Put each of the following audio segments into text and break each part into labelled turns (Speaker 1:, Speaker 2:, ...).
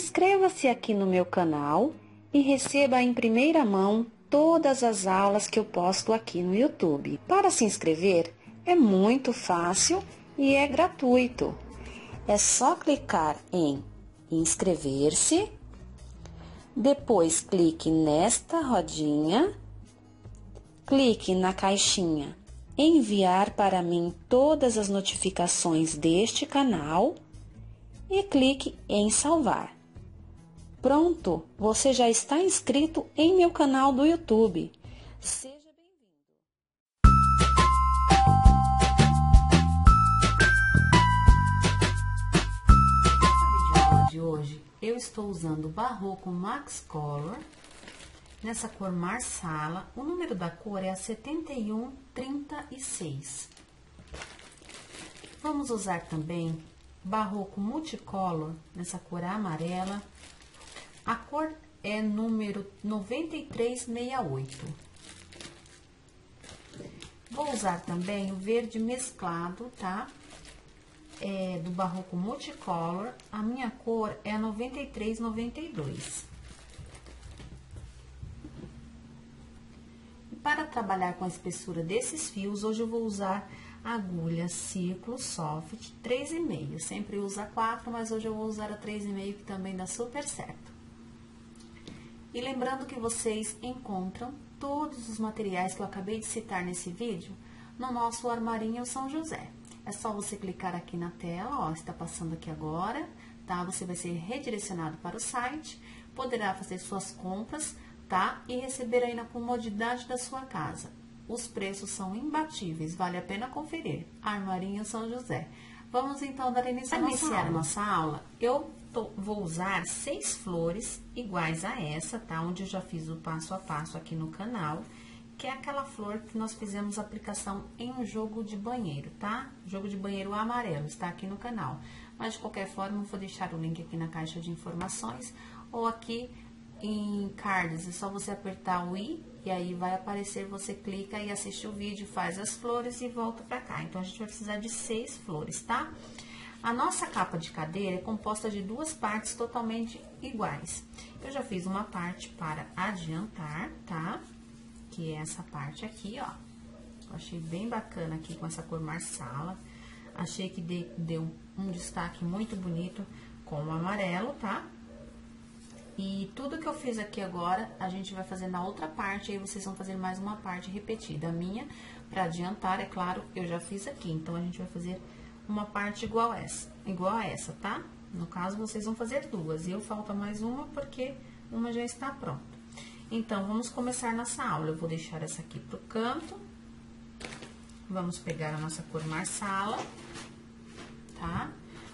Speaker 1: inscreva-se aqui no meu canal e receba em primeira mão todas as aulas que eu posto aqui no YouTube. Para se inscrever, é muito fácil e é gratuito. É só clicar em inscrever-se, depois clique nesta rodinha, clique na caixinha enviar para mim todas as notificações deste canal e clique em salvar. Pronto, você já está inscrito em meu canal do YouTube. Seja bem-vindo. De hoje, eu estou usando o Barroco Max Color nessa cor marsala. O número da cor é a 7136. Vamos usar também Barroco Multicolor nessa cor amarela a cor é número 9368. Vou usar também o verde mesclado, tá? É do Barroco Multicolor. A minha cor é 9392. Para trabalhar com a espessura desses fios, hoje eu vou usar agulha círculo soft 3,5. Sempre usa 4, mas hoje eu vou usar a 3,5 que também dá super certo. E lembrando que vocês encontram todos os materiais que eu acabei de citar nesse vídeo no nosso armarinho São José. É só você clicar aqui na tela, ó, está passando aqui agora, tá? Você vai ser redirecionado para o site, poderá fazer suas compras, tá? E receber aí na comodidade da sua casa. Os preços são imbatíveis, vale a pena conferir. Armarinho São José. Vamos então dar início a iniciar a nossa aula. Eu tô, vou usar seis flores iguais a essa, tá? Onde eu já fiz o passo a passo aqui no canal, que é aquela flor que nós fizemos aplicação em um jogo de banheiro, tá? Jogo de banheiro amarelo, está aqui no canal. Mas, de qualquer forma, eu vou deixar o link aqui na caixa de informações ou aqui em cards, é só você apertar o i e aí vai aparecer, você clica e assiste o vídeo, faz as flores e volta pra cá. Então, a gente vai precisar de seis flores, tá? Tá? A nossa capa de cadeira é composta de duas partes totalmente iguais. Eu já fiz uma parte para adiantar, tá? Que é essa parte aqui, ó. Eu achei bem bacana aqui com essa cor marsala. Achei que deu um destaque muito bonito com o amarelo, tá? E tudo que eu fiz aqui agora, a gente vai fazer na outra parte, aí vocês vão fazer mais uma parte repetida. A minha, para adiantar, é claro, eu já fiz aqui, então a gente vai fazer uma parte igual essa, igual a essa, tá? No caso, vocês vão fazer duas, e eu falta mais uma porque uma já está pronta. Então, vamos começar nossa aula. Eu vou deixar essa aqui pro canto. Vamos pegar a nossa cor marsala, tá?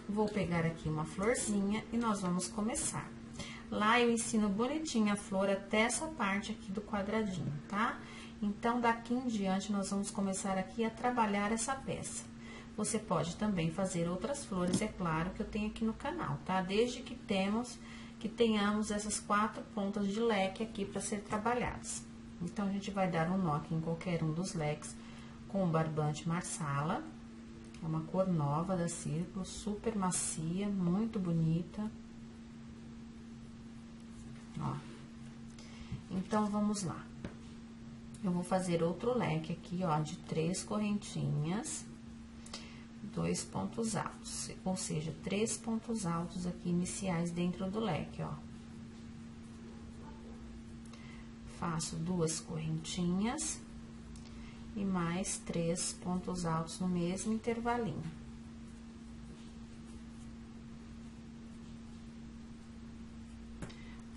Speaker 1: Vou pegar aqui uma florzinha e nós vamos começar. Lá eu ensino bonitinha a flor até essa parte aqui do quadradinho, tá? Então, daqui em diante, nós vamos começar aqui a trabalhar essa peça. Você pode também fazer outras flores, é claro, que eu tenho aqui no canal, tá? Desde que temos, que tenhamos essas quatro pontas de leque aqui para ser trabalhadas. Então, a gente vai dar um nó aqui em qualquer um dos leques com o barbante marsala. É uma cor nova da Círculo, super macia, muito bonita. Ó. Então, vamos lá. Eu vou fazer outro leque aqui, ó, de três correntinhas dois pontos altos, ou seja, três pontos altos aqui iniciais dentro do leque, ó. Faço duas correntinhas e mais três pontos altos no mesmo intervalinho.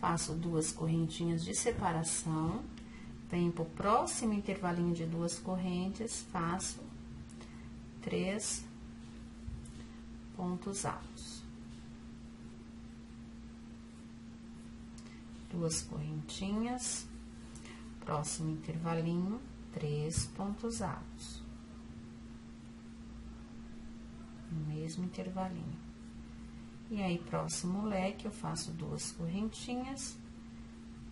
Speaker 1: Faço duas correntinhas de separação, venho pro próximo intervalinho de duas correntes, faço três pontos altos. Duas correntinhas, próximo intervalinho, três pontos altos. No mesmo intervalinho. E aí, próximo leque, eu faço duas correntinhas,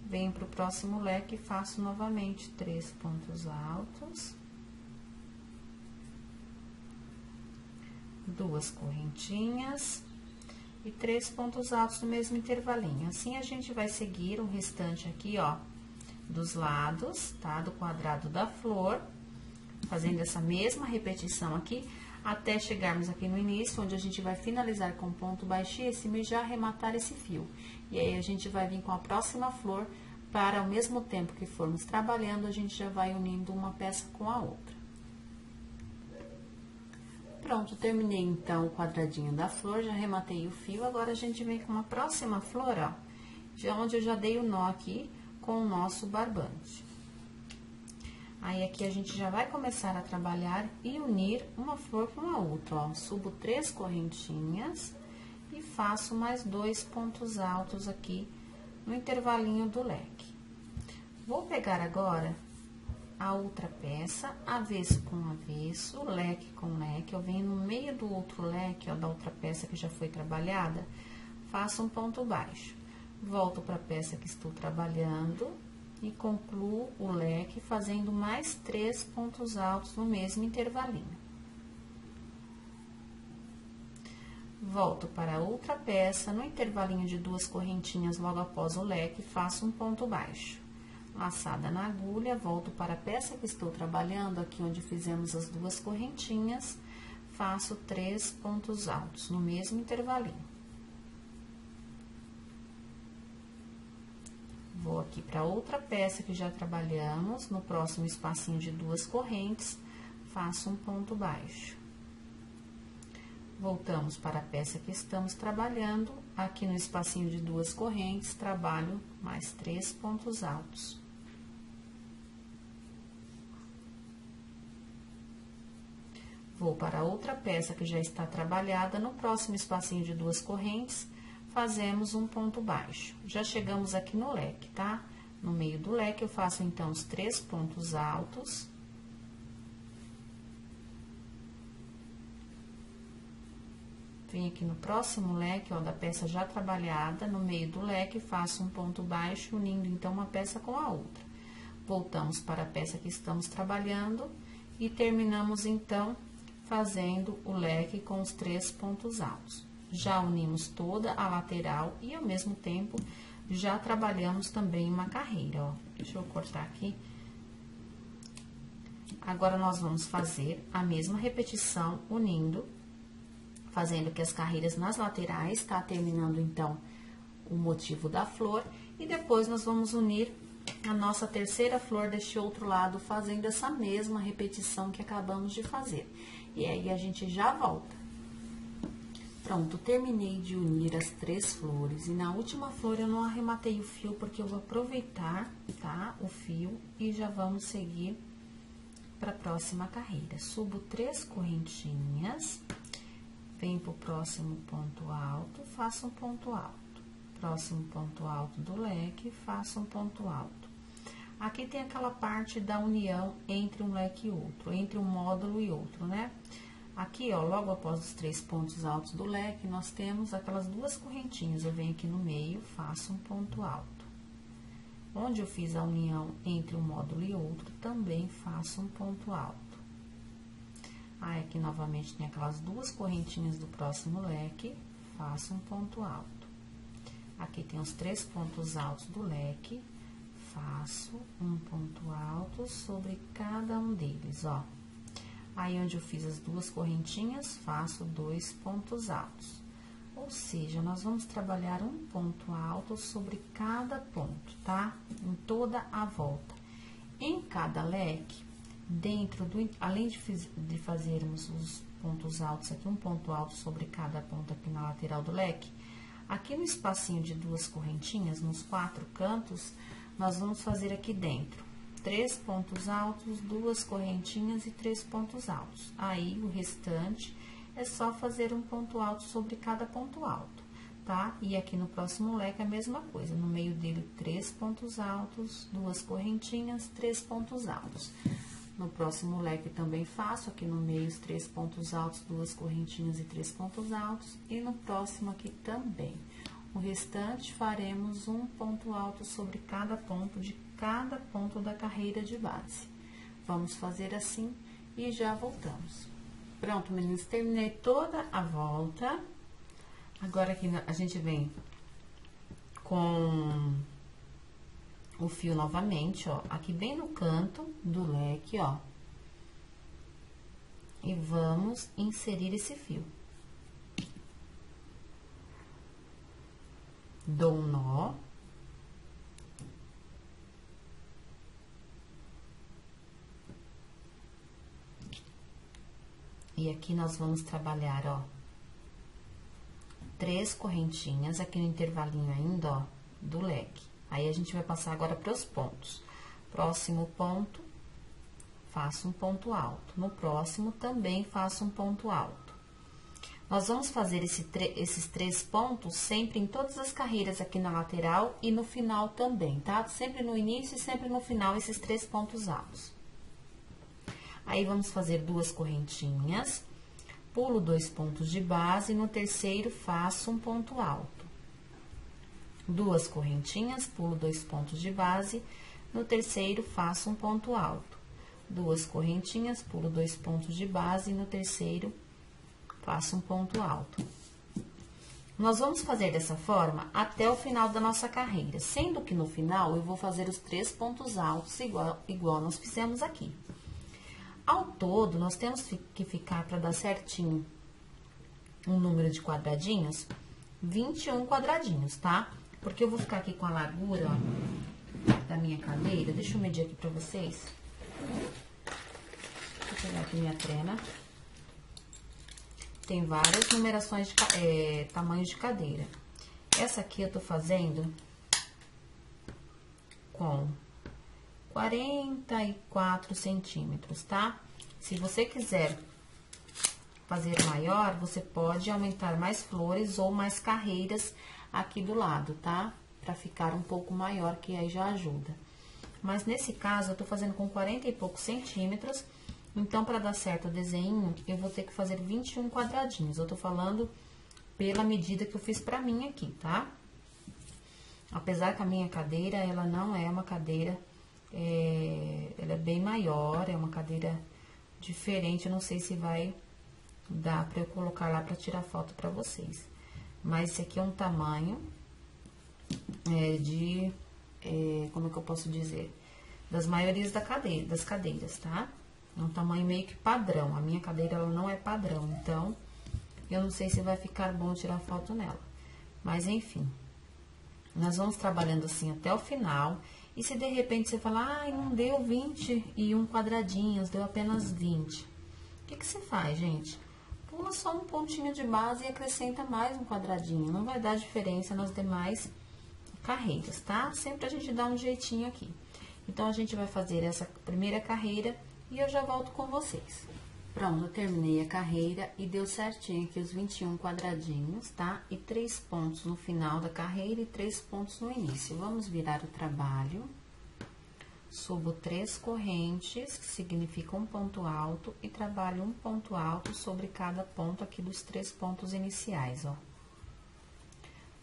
Speaker 1: venho pro próximo leque e faço novamente três pontos altos. Duas correntinhas, e três pontos altos no mesmo intervalinho. Assim, a gente vai seguir o restante aqui, ó, dos lados, tá? Do quadrado da flor, fazendo essa mesma repetição aqui, até chegarmos aqui no início, onde a gente vai finalizar com ponto baixíssimo e já arrematar esse fio. E aí, a gente vai vir com a próxima flor, para ao mesmo tempo que formos trabalhando, a gente já vai unindo uma peça com a outra. Pronto, terminei então o quadradinho da flor, já rematei o fio, agora a gente vem com a próxima flor, ó, de onde eu já dei o nó aqui com o nosso barbante. Aí, aqui a gente já vai começar a trabalhar e unir uma flor com a outra, ó. Subo três correntinhas e faço mais dois pontos altos aqui no intervalinho do leque. Vou pegar agora a outra peça, avesso com avesso, leque com leque, eu venho no meio do outro leque, ó, da outra peça que já foi trabalhada, faço um ponto baixo. Volto para a peça que estou trabalhando e concluo o leque fazendo mais três pontos altos no mesmo intervalinho. Volto para outra peça, no intervalinho de duas correntinhas logo após o leque, faço um ponto baixo laçada na agulha, volto para a peça que estou trabalhando, aqui onde fizemos as duas correntinhas, faço três pontos altos, no mesmo intervalinho. Vou aqui para outra peça que já trabalhamos, no próximo espacinho de duas correntes, faço um ponto baixo. Voltamos para a peça que estamos trabalhando, aqui no espacinho de duas correntes, trabalho mais três pontos altos. Vou para outra peça que já está trabalhada, no próximo espacinho de duas correntes, fazemos um ponto baixo. Já chegamos aqui no leque, tá? No meio do leque, eu faço, então, os três pontos altos. Venho aqui no próximo leque, ó, da peça já trabalhada, no meio do leque, faço um ponto baixo, unindo, então, uma peça com a outra. Voltamos para a peça que estamos trabalhando e terminamos, então, fazendo o leque com os três pontos altos. Já unimos toda a lateral e, ao mesmo tempo, já trabalhamos também uma carreira, ó. Deixa eu cortar aqui. Agora, nós vamos fazer a mesma repetição, unindo, fazendo que as carreiras nas laterais, tá? Terminando, então, o motivo da flor. E depois, nós vamos unir a nossa terceira flor deste outro lado, fazendo essa mesma repetição que acabamos de fazer. E aí, a gente já volta. Pronto, terminei de unir as três flores. E na última flor, eu não arrematei o fio, porque eu vou aproveitar, tá? O fio e já vamos seguir para a próxima carreira. Subo três correntinhas, venho pro próximo ponto alto, faço um ponto alto. Próximo ponto alto do leque, faço um ponto alto. Aqui tem aquela parte da união entre um leque e outro, entre um módulo e outro, né? Aqui, ó, logo após os três pontos altos do leque, nós temos aquelas duas correntinhas. Eu venho aqui no meio, faço um ponto alto. Onde eu fiz a união entre um módulo e outro, também faço um ponto alto. Aí, aqui novamente tem aquelas duas correntinhas do próximo leque, faço um ponto alto. Aqui tem os três pontos altos do leque, faço um ponto alto sobre cada um deles, ó. Aí, onde eu fiz as duas correntinhas, faço dois pontos altos. Ou seja, nós vamos trabalhar um ponto alto sobre cada ponto, tá? Em toda a volta. Em cada leque, dentro do... Além de, de fazermos os pontos altos aqui, um ponto alto sobre cada ponto aqui na lateral do leque, aqui no espacinho de duas correntinhas, nos quatro cantos, nós vamos fazer aqui dentro três pontos altos, duas correntinhas e três pontos altos. Aí, o restante é só fazer um ponto alto sobre cada ponto alto, tá? E aqui no próximo leque a mesma coisa, no meio dele três pontos altos, duas correntinhas, três pontos altos. No próximo leque também faço aqui no meio os três pontos altos, duas correntinhas e três pontos altos. E no próximo aqui também. O restante faremos um ponto alto sobre cada ponto de cada ponto da carreira de base. Vamos fazer assim e já voltamos. Pronto, meninas, terminei toda a volta. Agora aqui a gente vem com o fio novamente, ó, aqui bem no canto do leque, ó. E vamos inserir esse fio. Dou um nó. E aqui nós vamos trabalhar, ó, três correntinhas aqui no intervalinho ainda, ó, do leque. Aí, a gente vai passar agora para os pontos. Próximo ponto, faço um ponto alto. No próximo, também faço um ponto alto. Nós vamos fazer esse esses três pontos sempre em todas as carreiras aqui na lateral e no final também, tá? Sempre no início e sempre no final, esses três pontos altos. Aí, vamos fazer duas correntinhas, pulo dois pontos de base, e no terceiro faço um ponto alto. Duas correntinhas, pulo dois pontos de base, no terceiro faço um ponto alto. Duas correntinhas, pulo dois pontos de base, e no terceiro faço um ponto alto. Nós vamos fazer dessa forma até o final da nossa carreira, sendo que no final eu vou fazer os três pontos altos igual, igual nós fizemos aqui. Ao todo, nós temos que ficar, para dar certinho um número de quadradinhos, 21 quadradinhos, tá? Porque eu vou ficar aqui com a largura ó, da minha cadeira. Deixa eu medir aqui pra vocês. Vou pegar aqui minha trena. Tem várias numerações de é, tamanhos de cadeira. Essa aqui eu tô fazendo com 44 centímetros, tá? Se você quiser fazer maior, você pode aumentar mais flores ou mais carreiras aqui do lado, tá? Pra ficar um pouco maior, que aí já ajuda. Mas nesse caso, eu tô fazendo com 40 e poucos centímetros, então, para dar certo o desenho, eu vou ter que fazer 21 quadradinhos. Eu tô falando pela medida que eu fiz pra mim aqui, tá? Apesar que a minha cadeira, ela não é uma cadeira é, ela é bem maior, é uma cadeira diferente, eu não sei se vai dar para eu colocar lá para tirar foto para vocês. Mas esse aqui é um tamanho é, de, é, como que eu posso dizer? Das maiorias da cadeira, das cadeiras, tá? É um tamanho meio que padrão. A minha cadeira, ela não é padrão, então, eu não sei se vai ficar bom tirar foto nela. Mas, enfim, nós vamos trabalhando assim até o final. E se de repente você falar, ai, não deu 21 quadradinhos, deu apenas 20. O que, que você faz, gente? Pula só um pontinho de base e acrescenta mais um quadradinho. Não vai dar diferença nas demais carreiras, tá? Sempre a gente dá um jeitinho aqui. Então, a gente vai fazer essa primeira carreira e eu já volto com vocês. Pronto, terminei a carreira e deu certinho aqui os 21 quadradinhos, tá? E três pontos no final da carreira e três pontos no início. Vamos virar o trabalho. Subo três correntes, que significa um ponto alto, e trabalho um ponto alto sobre cada ponto aqui dos três pontos iniciais, ó.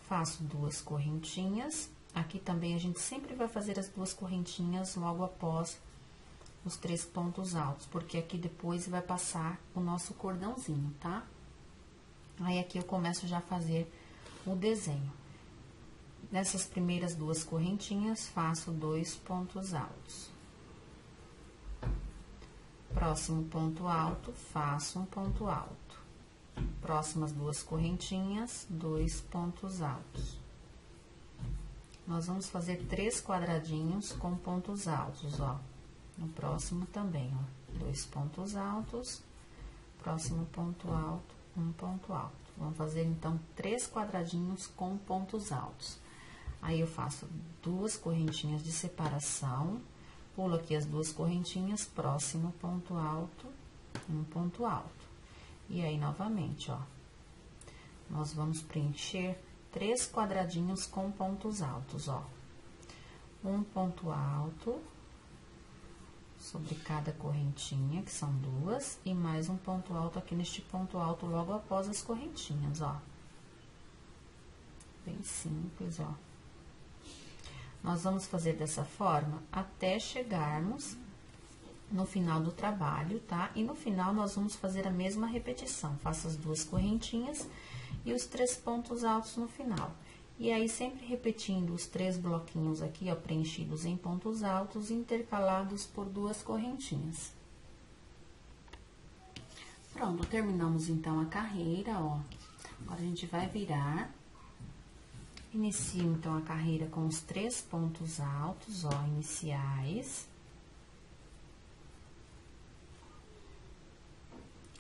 Speaker 1: Faço duas correntinhas. Aqui também a gente sempre vai fazer as duas correntinhas logo após os três pontos altos, porque aqui depois vai passar o nosso cordãozinho, tá? Aí, aqui eu começo já a fazer o desenho. Nessas primeiras duas correntinhas, faço dois pontos altos. Próximo ponto alto, faço um ponto alto. Próximas duas correntinhas, dois pontos altos. Nós vamos fazer três quadradinhos com pontos altos, ó. No próximo também, ó, dois pontos altos, próximo ponto alto, um ponto alto. Vamos fazer, então, três quadradinhos com pontos altos. Aí, eu faço duas correntinhas de separação, pulo aqui as duas correntinhas, próximo ponto alto, um ponto alto. E aí, novamente, ó, nós vamos preencher três quadradinhos com pontos altos, ó. Um ponto alto, sobre cada correntinha, que são duas, e mais um ponto alto aqui neste ponto alto logo após as correntinhas, ó. Bem simples, ó. Nós vamos fazer dessa forma até chegarmos no final do trabalho, tá? E no final, nós vamos fazer a mesma repetição. Faço as duas correntinhas e os três pontos altos no final. E aí, sempre repetindo os três bloquinhos aqui, ó, preenchidos em pontos altos, intercalados por duas correntinhas. Pronto, terminamos então a carreira, ó. Agora, a gente vai virar. Inicio, então, a carreira com os três pontos altos, ó, iniciais.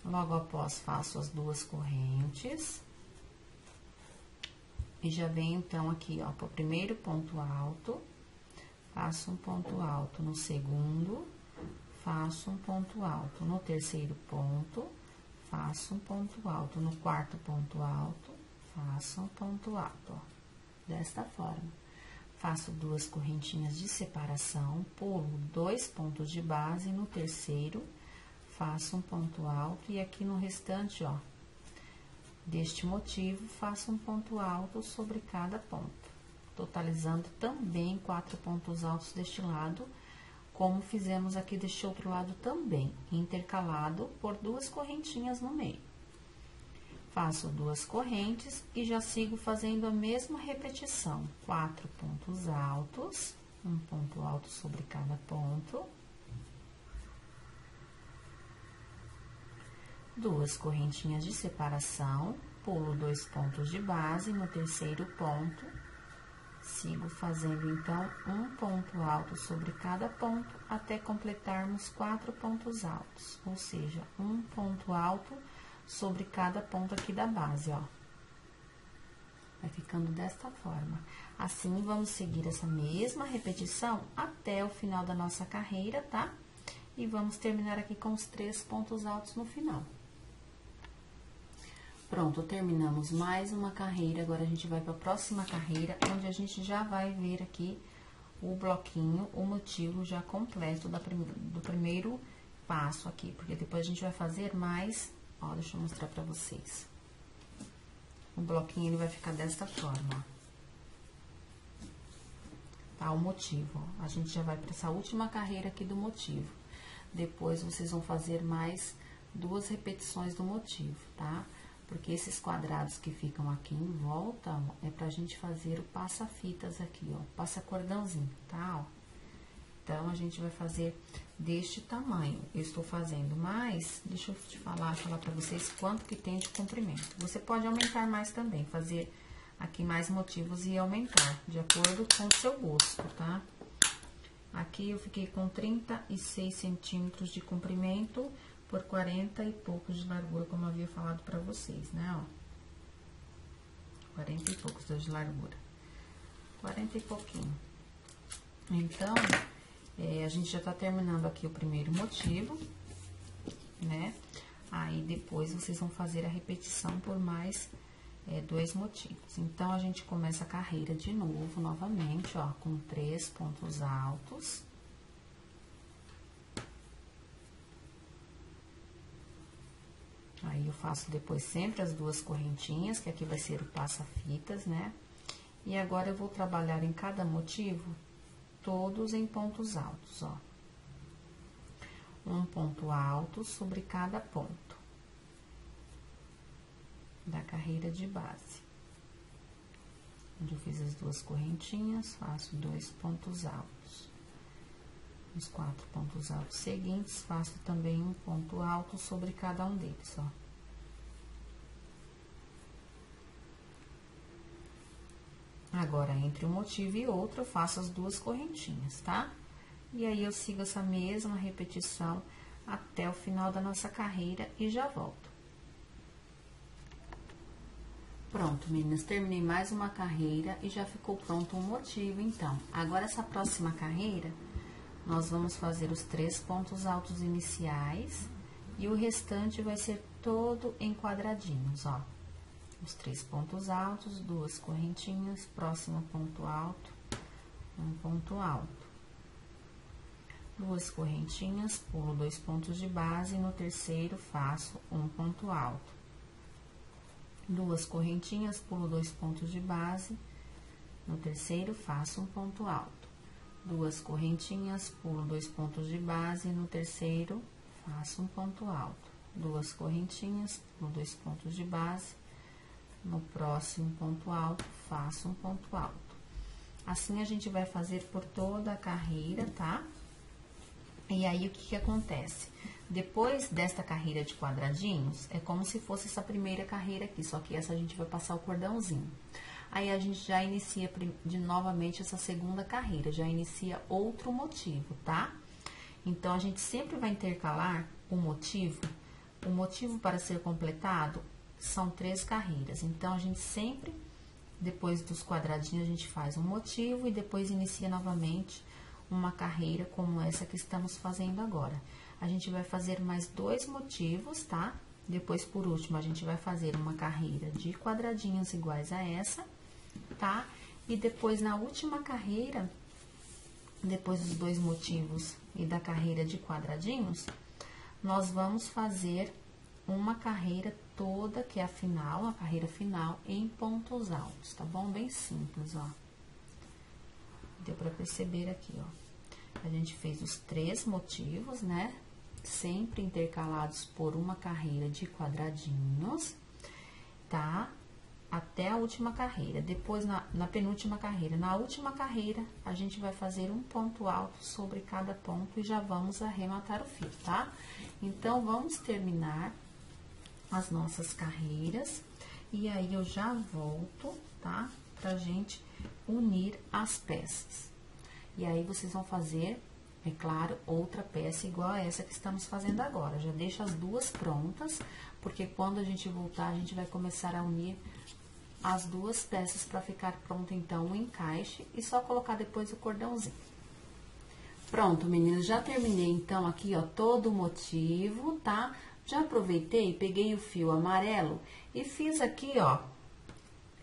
Speaker 1: Logo após, faço as duas correntes. E já venho, então, aqui, ó, pro primeiro ponto alto, faço um ponto alto no segundo, faço um ponto alto no terceiro ponto, faço um ponto alto no quarto ponto alto, faço um ponto alto, ó, desta forma. Faço duas correntinhas de separação, pulo dois pontos de base no terceiro, faço um ponto alto e aqui no restante, ó, Deste motivo, faça um ponto alto sobre cada ponto, totalizando também quatro pontos altos deste lado, como fizemos aqui deste outro lado também, intercalado por duas correntinhas no meio. Faço duas correntes e já sigo fazendo a mesma repetição, quatro pontos altos, um ponto alto sobre cada ponto, duas correntinhas de separação, pulo dois pontos de base no terceiro ponto, sigo fazendo então um ponto alto sobre cada ponto até completarmos quatro pontos altos, ou seja, um ponto alto sobre cada ponto aqui da base, ó. Vai ficando desta forma. Assim, vamos seguir essa mesma repetição até o final da nossa carreira, tá? E vamos terminar aqui com os três pontos altos no final. Pronto, terminamos mais uma carreira, agora a gente vai para a próxima carreira, onde a gente já vai ver aqui o bloquinho, o motivo já completo da prim do primeiro passo aqui, porque depois a gente vai fazer mais, ó, deixa eu mostrar para vocês. O bloquinho, ele vai ficar desta forma. Tá, o motivo, ó. A gente já vai para essa última carreira aqui do motivo. Depois, vocês vão fazer mais duas repetições do motivo, tá? Porque esses quadrados que ficam aqui em volta, ó, é pra gente fazer o passa-fitas aqui, ó, passa-cordãozinho, tá, ó. Então, a gente vai fazer deste tamanho. Eu estou fazendo mais, deixa eu te falar, falar pra vocês quanto que tem de comprimento. Você pode aumentar mais também, fazer aqui mais motivos e aumentar, de acordo com o seu gosto, tá? Aqui eu fiquei com 36 centímetros de comprimento, por 40 e poucos de largura, como eu havia falado pra vocês, né, ó. 40 e poucos de largura. 40 e pouquinho. Então, é, a gente já tá terminando aqui o primeiro motivo, né? Aí, depois, vocês vão fazer a repetição por mais é, dois motivos. Então, a gente começa a carreira de novo, novamente, ó, com três pontos altos. Aí, eu faço depois sempre as duas correntinhas, que aqui vai ser o passa-fitas, né? E agora, eu vou trabalhar em cada motivo, todos em pontos altos, ó. Um ponto alto sobre cada ponto da carreira de base. Onde eu fiz as duas correntinhas, faço dois pontos altos. Os quatro pontos altos seguintes, faço também um ponto alto sobre cada um deles, ó. Agora, entre um motivo e outro, eu faço as duas correntinhas, tá? E aí, eu sigo essa mesma repetição até o final da nossa carreira e já volto. Pronto, meninas, terminei mais uma carreira e já ficou pronto um motivo, então. Agora, essa próxima carreira, nós vamos fazer os três pontos altos iniciais e o restante vai ser todo em quadradinhos, ó. Os três pontos altos, duas correntinhas, próximo ponto alto, um ponto alto. Duas correntinhas, pulo dois pontos de base, no terceiro faço um ponto alto. Duas correntinhas, pulo dois pontos de base, no terceiro faço um ponto alto duas correntinhas, pulo dois pontos de base, no terceiro faço um ponto alto, duas correntinhas, pulo dois pontos de base, no próximo ponto alto, faço um ponto alto. Assim, a gente vai fazer por toda a carreira, tá? E aí, o que que acontece? Depois desta carreira de quadradinhos, é como se fosse essa primeira carreira aqui, só que essa a gente vai passar o cordãozinho. Aí, a gente já inicia de novamente essa segunda carreira, já inicia outro motivo, tá? Então, a gente sempre vai intercalar o motivo. O motivo para ser completado são três carreiras. Então, a gente sempre, depois dos quadradinhos, a gente faz um motivo e depois inicia novamente uma carreira como essa que estamos fazendo agora. A gente vai fazer mais dois motivos, tá? Depois, por último, a gente vai fazer uma carreira de quadradinhos iguais a essa, tá? E depois, na última carreira, depois dos dois motivos e da carreira de quadradinhos, nós vamos fazer uma carreira toda, que é a final, a carreira final, em pontos altos, tá bom? Bem simples, ó. Deu pra perceber aqui, ó. A gente fez os três motivos, né? Sempre intercalados por uma carreira de quadradinhos, tá? Até a última carreira. Depois, na, na penúltima carreira. Na última carreira, a gente vai fazer um ponto alto sobre cada ponto e já vamos arrematar o fio, tá? Então, vamos terminar as nossas carreiras. E aí, eu já volto, tá? Pra gente unir as peças. E aí, vocês vão fazer, é claro, outra peça igual a essa que estamos fazendo agora. Já deixa as duas prontas, porque quando a gente voltar, a gente vai começar a unir as duas peças para ficar pronto, então, o encaixe e só colocar depois o cordãozinho. Pronto, meninas, já terminei, então, aqui, ó, todo o motivo, tá? Já aproveitei, peguei o fio amarelo e fiz aqui, ó,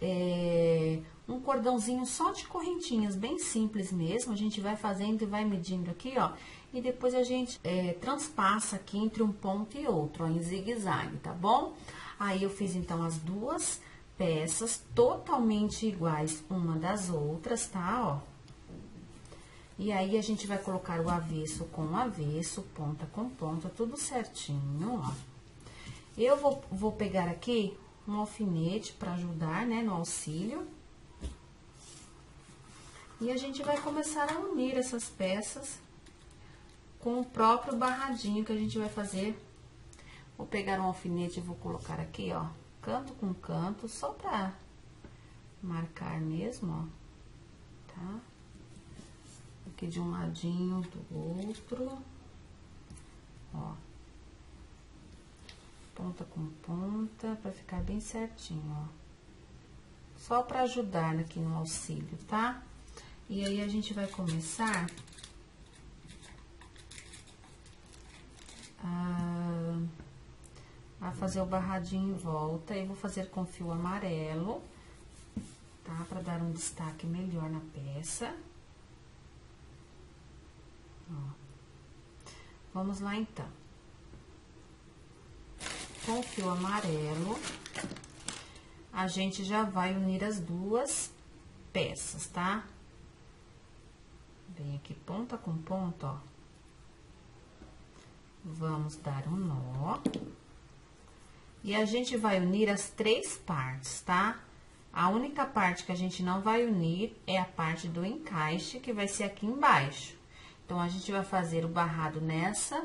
Speaker 1: é, um cordãozinho só de correntinhas, bem simples mesmo. A gente vai fazendo e vai medindo aqui, ó. E depois a gente é, transpassa aqui entre um ponto e outro, ó, em zigue-zague, tá bom? Aí, eu fiz, então, as duas peças totalmente iguais uma das outras, tá? Ó. E aí, a gente vai colocar o avesso com avesso, ponta com ponta, tudo certinho, ó. Eu vou, vou pegar aqui um alfinete para ajudar, né, no auxílio. E a gente vai começar a unir essas peças com o próprio barradinho que a gente vai fazer. Vou pegar um alfinete e vou colocar aqui, ó, canto com canto, só pra marcar mesmo, ó, tá? aqui de um ladinho do outro, ó. Ponta com ponta, pra ficar bem certinho, ó. Só pra ajudar aqui no auxílio, tá? E aí, a gente vai começar a, a fazer o barradinho em volta. Eu vou fazer com fio amarelo, tá? Pra dar um destaque melhor na peça. Vamos lá, então. Com o fio amarelo, a gente já vai unir as duas peças, tá? Vem aqui ponta com ponta, ó. Vamos dar um nó. E a gente vai unir as três partes, tá? A única parte que a gente não vai unir é a parte do encaixe, que vai ser aqui embaixo. Então, a gente vai fazer o barrado nessa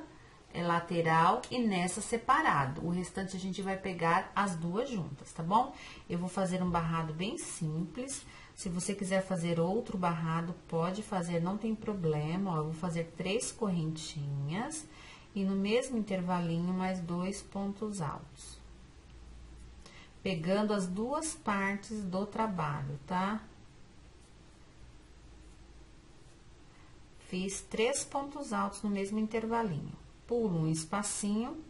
Speaker 1: é, lateral e nessa separado. O restante a gente vai pegar as duas juntas, tá bom? Eu vou fazer um barrado bem simples. Se você quiser fazer outro barrado, pode fazer, não tem problema. Ó, eu vou fazer três correntinhas e no mesmo intervalinho mais dois pontos altos. Pegando as duas partes do trabalho, tá? Fiz três pontos altos no mesmo intervalinho. Pulo um espacinho,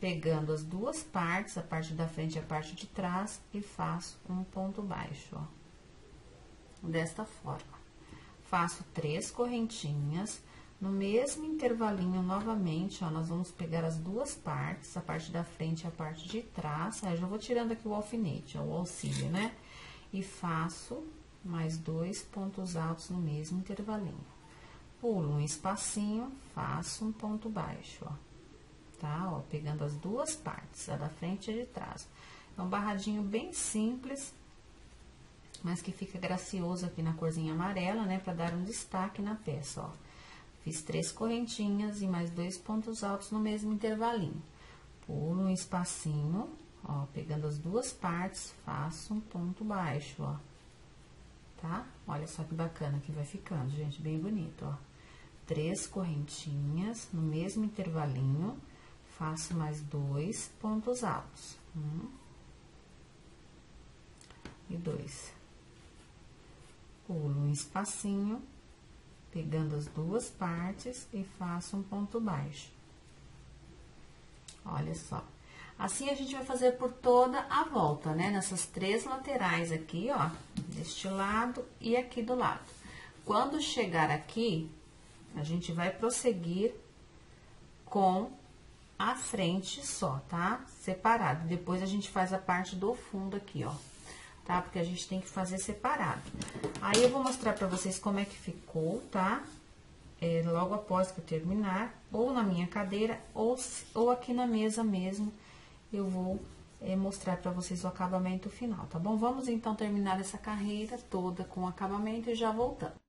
Speaker 1: pegando as duas partes, a parte da frente e a parte de trás, e faço um ponto baixo, ó. Desta forma. Faço três correntinhas, no mesmo intervalinho, novamente, ó, nós vamos pegar as duas partes, a parte da frente e a parte de trás. Aí, eu já vou tirando aqui o alfinete, ó, o auxílio, né? E faço mais dois pontos altos no mesmo intervalinho pulo um espacinho, faço um ponto baixo, ó. Tá? Ó, pegando as duas partes, a da frente e a de trás. É um barradinho bem simples, mas que fica gracioso aqui na corzinha amarela, né? Pra dar um destaque na peça, ó. Fiz três correntinhas e mais dois pontos altos no mesmo intervalinho. Pulo um espacinho, ó, pegando as duas partes, faço um ponto baixo, ó. Tá? Olha só que bacana que vai ficando, gente, bem bonito, ó. Três correntinhas no mesmo intervalinho, faço mais dois pontos altos. Um e dois. Pulo um espacinho, pegando as duas partes e faço um ponto baixo. Olha só. Assim, a gente vai fazer por toda a volta, né? Nessas três laterais aqui, ó, deste lado e aqui do lado. Quando chegar aqui, a gente vai prosseguir com a frente só, tá? Separado. Depois, a gente faz a parte do fundo aqui, ó tá? Porque a gente tem que fazer separado. Aí, eu vou mostrar pra vocês como é que ficou, tá? É, logo após que eu terminar, ou na minha cadeira, ou, ou aqui na mesa mesmo, eu vou é, mostrar pra vocês o acabamento final, tá bom? Vamos, então, terminar essa carreira toda com acabamento e já voltamos.